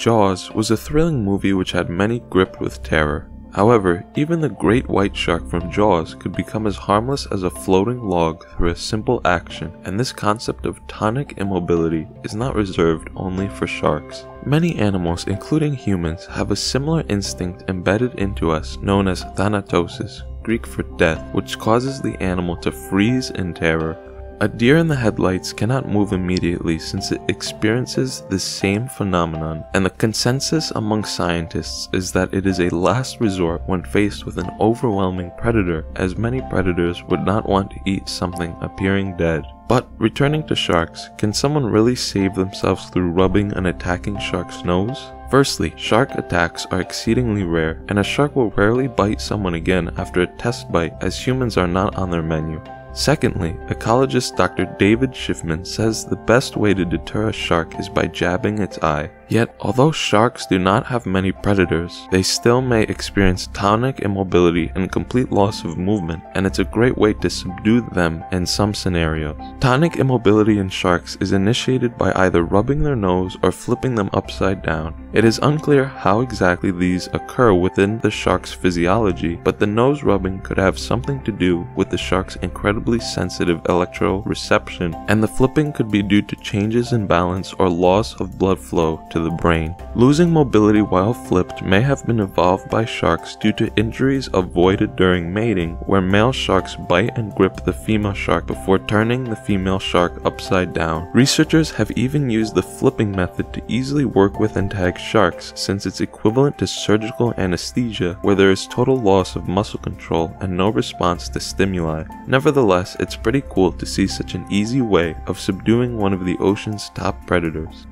Jaws was a thrilling movie which had many gripped with terror. However, even the great white shark from Jaws could become as harmless as a floating log through a simple action, and this concept of tonic immobility is not reserved only for sharks. Many animals, including humans, have a similar instinct embedded into us known as thanatosis, Greek for death, which causes the animal to freeze in terror a deer in the headlights cannot move immediately since it experiences the same phenomenon, and the consensus among scientists is that it is a last resort when faced with an overwhelming predator, as many predators would not want to eat something appearing dead. But returning to sharks, can someone really save themselves through rubbing an attacking shark's nose? Firstly, shark attacks are exceedingly rare, and a shark will rarely bite someone again after a test bite as humans are not on their menu. Secondly, ecologist Dr. David Schiffman says the best way to deter a shark is by jabbing its eye. Yet, although sharks do not have many predators, they still may experience tonic immobility and complete loss of movement, and it's a great way to subdue them in some scenarios. Tonic immobility in sharks is initiated by either rubbing their nose or flipping them upside down. It is unclear how exactly these occur within the shark's physiology, but the nose rubbing could have something to do with the shark's incredibly sensitive electroreception, and the flipping could be due to changes in balance or loss of blood flow the brain. Losing mobility while flipped may have been evolved by sharks due to injuries avoided during mating, where male sharks bite and grip the female shark before turning the female shark upside down. Researchers have even used the flipping method to easily work with and tag sharks since it's equivalent to surgical anesthesia where there is total loss of muscle control and no response to stimuli. Nevertheless, it's pretty cool to see such an easy way of subduing one of the ocean's top predators.